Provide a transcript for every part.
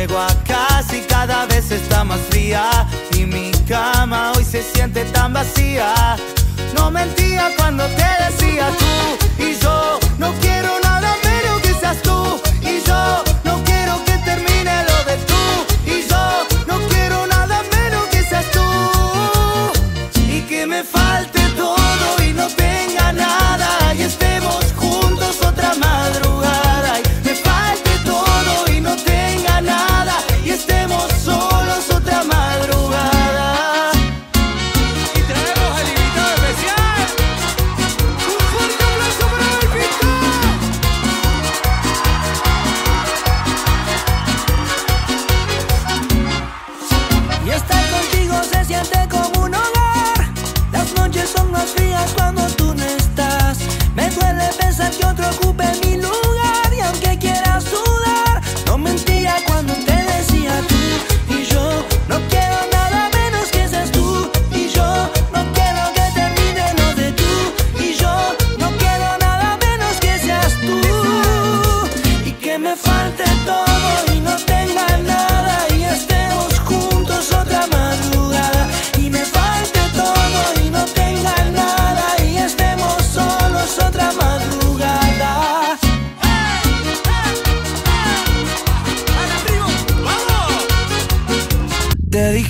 Llego a casa y cada vez está más fría. Y mi cama hoy se siente tan vacía. No mentía cuando te decía tú y yo no quiero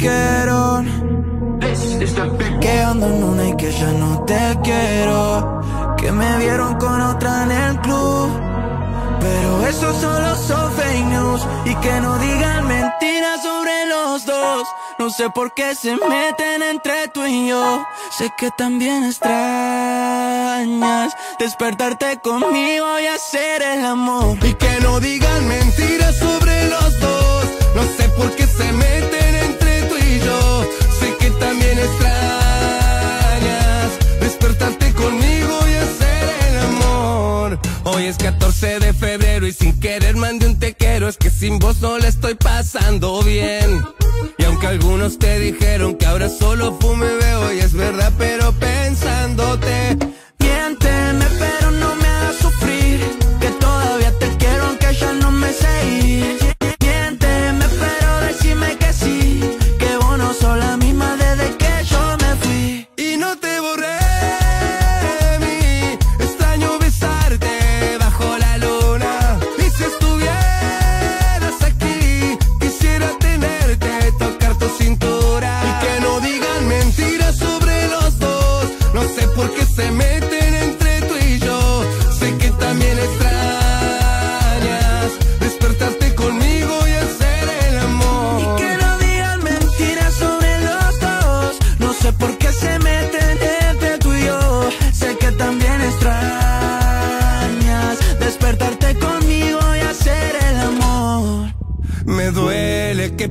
dijeron que ando en una y que ya no te quiero. Que me vieron con otra en el club. Pero eso solo son fake news y que no digan mentiras sobre los dos. No sé por qué se meten entre tú y yo. Sé que también extrañas despertarte conmigo y hacer el amor. Y que no digan mentiras sobre los dos. No sé por qué se meten es 14 de febrero y sin querer mandé un te quiero. Es que sin vos no la estoy pasando bien. Y aunque algunos te dijeron que ahora solo fume veo y es verdad, pero pensándote.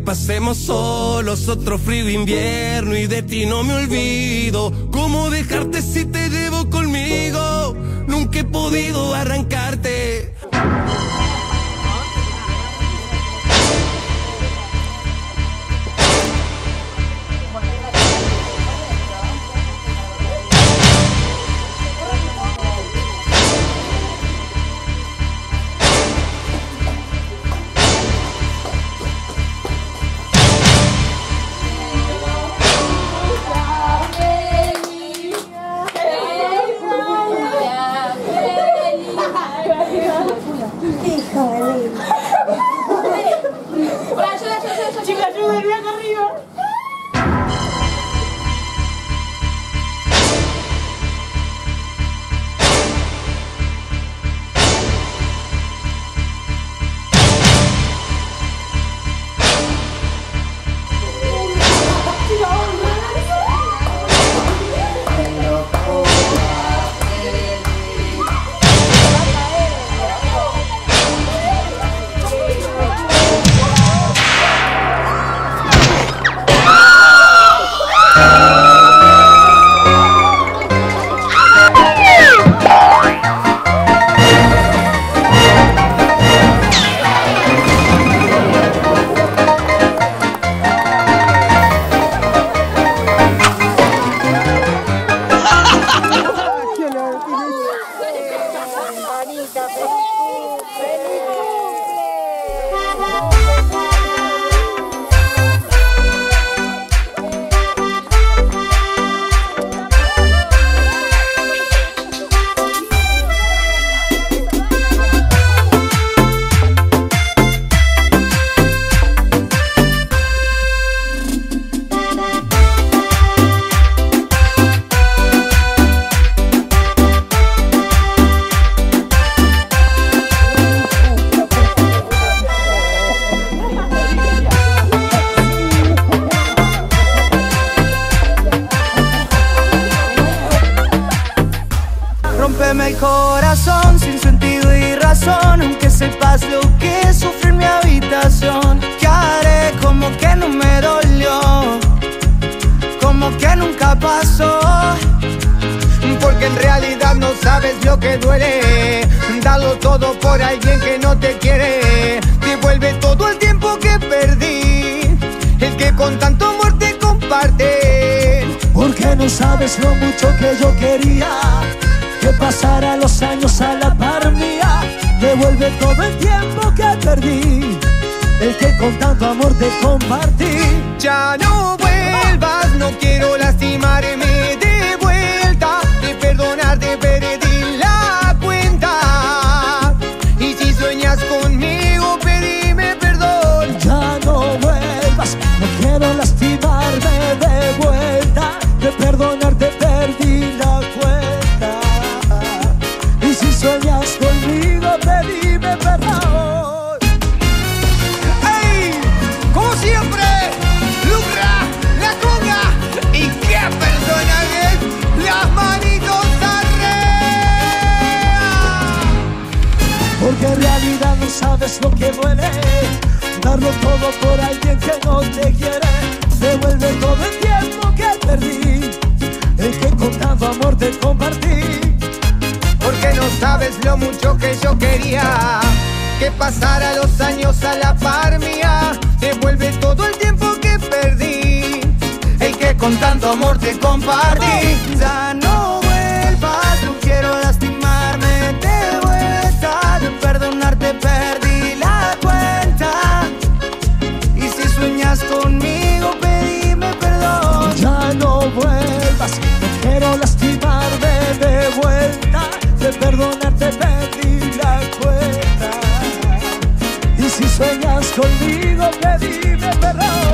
Pasemos solos otro frío invierno y de ti no me olvido. ¿Cómo dejarte si te llevo conmigo? Nunca he podido arrancarte. Pasó. Porque en realidad no sabes lo que duele. Darlo todo por alguien que no te quiere. Devuelve todo el tiempo que perdí. El que con tanto amor te comparte. Porque no sabes lo mucho que yo quería Que pasara los años a la par mía Devuelve todo el tiempo que perdí El que con tanto amor te compartí Ya no no quiero lastimarme mucho que yo quería Que pasara los años a la par mía. Devuelve todo el tiempo que perdí El que con tanto amor te compartí conmigo pedime perdón ¡No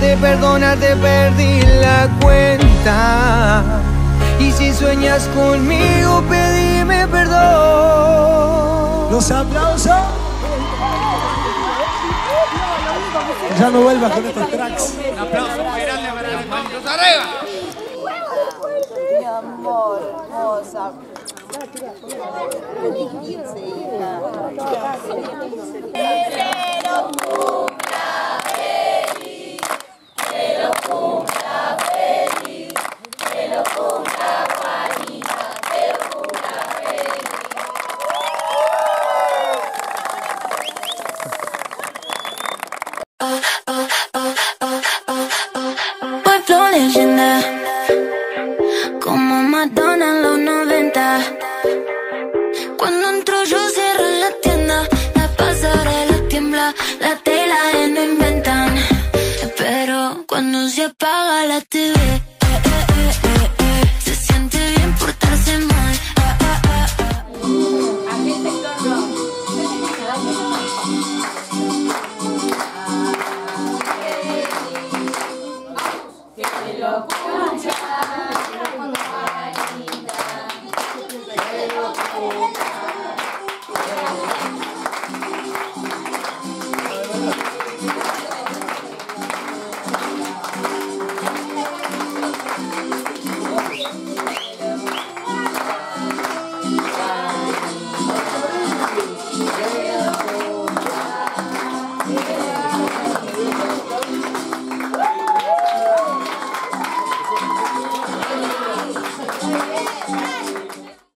De perdonarte perdí la cuenta. Y si sueñas conmigo, pedime perdón. Los aplausos. Ya no vuelvas con estos tracks. Mi amor, hermosa. Feliz